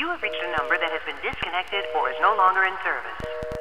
You have reached a number that has been disconnected or is no longer in service.